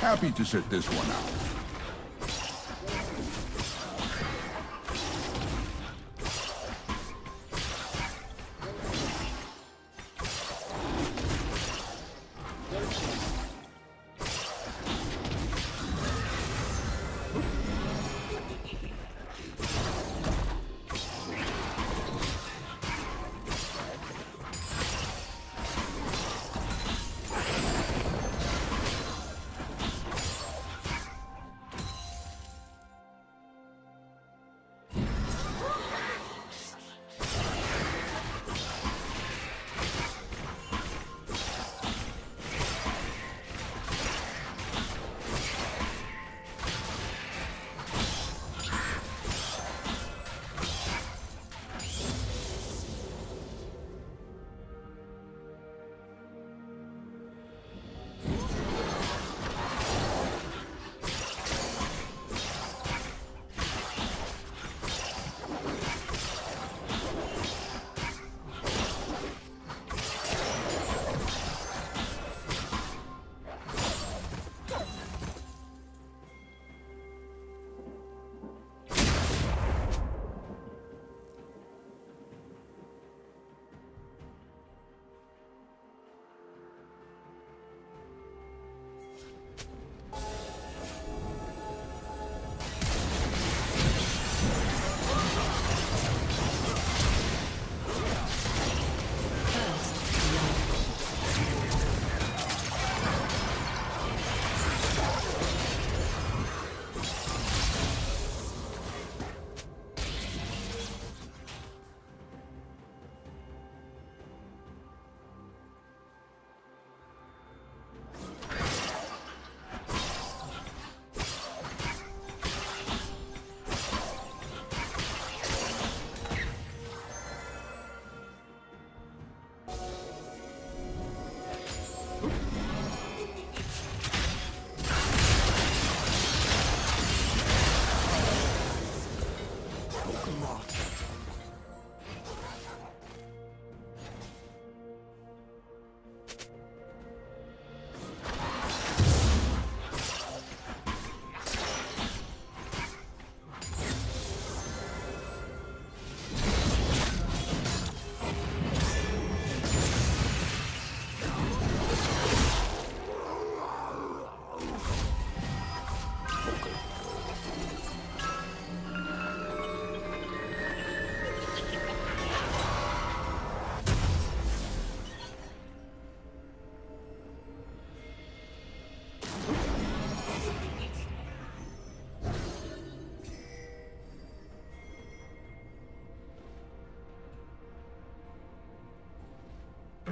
Happy to sit this one out.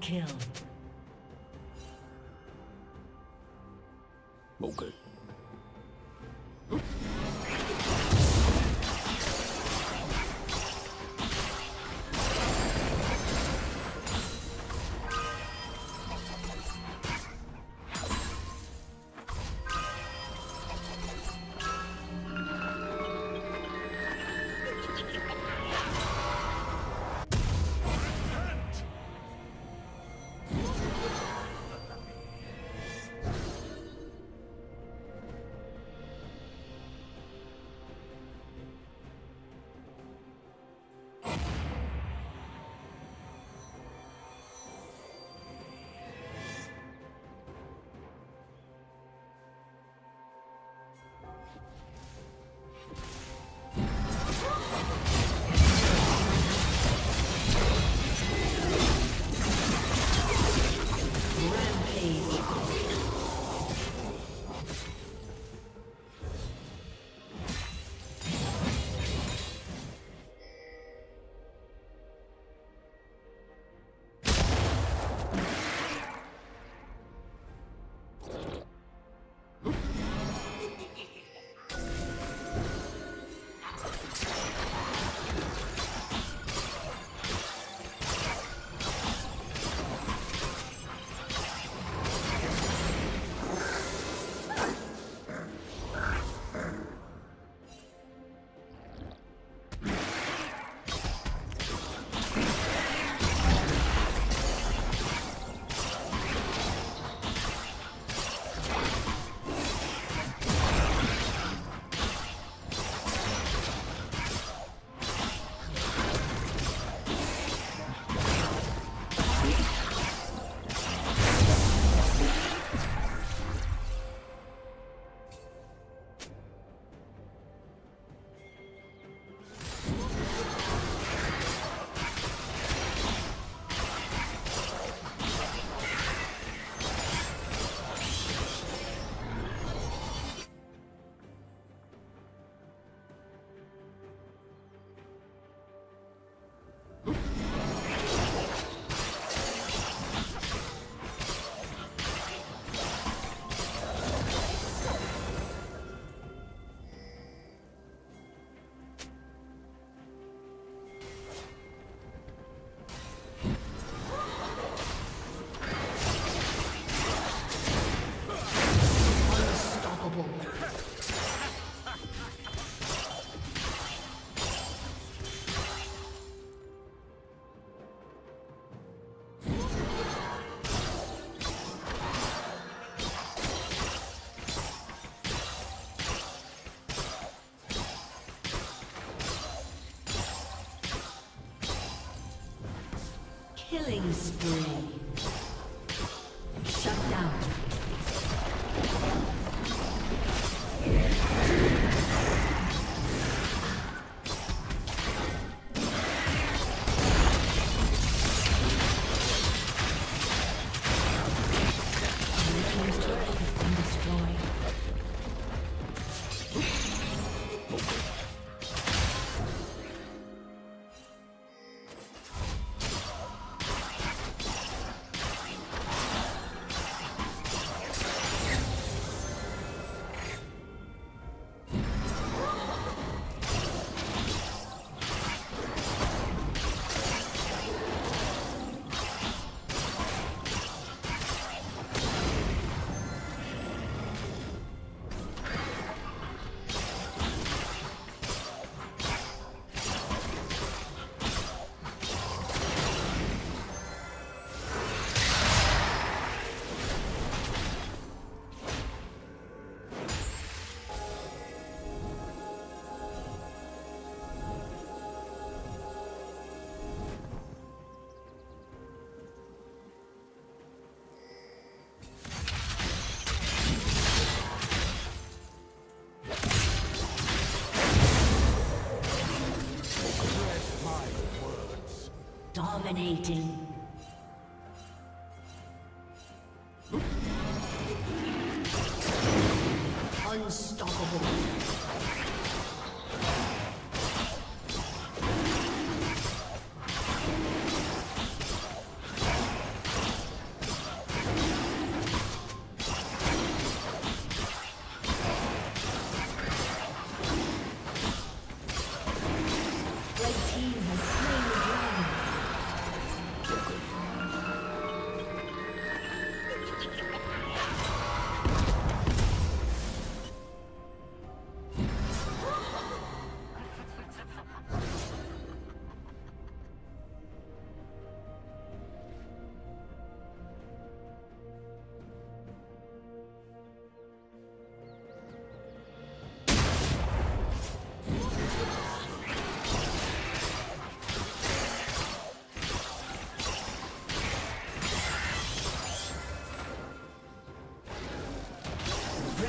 Kill. Killing spree. Dominating.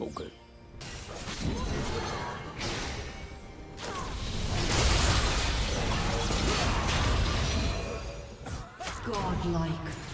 Okay. Godlike.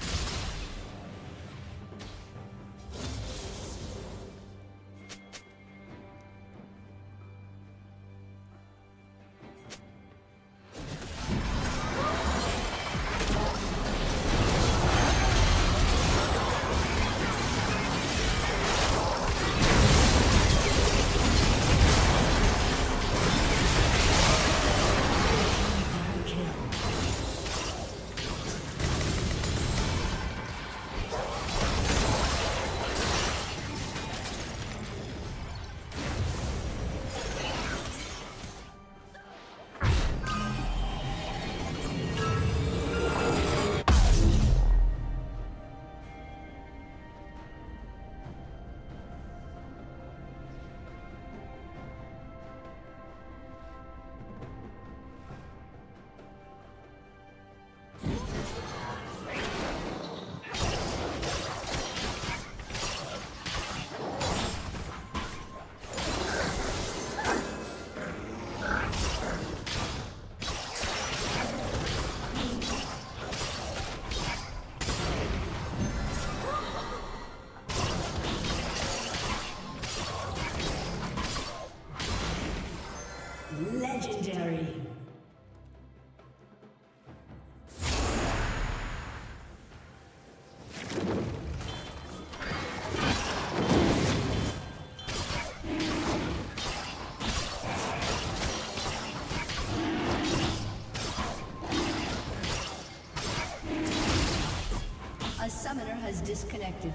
Disconnected.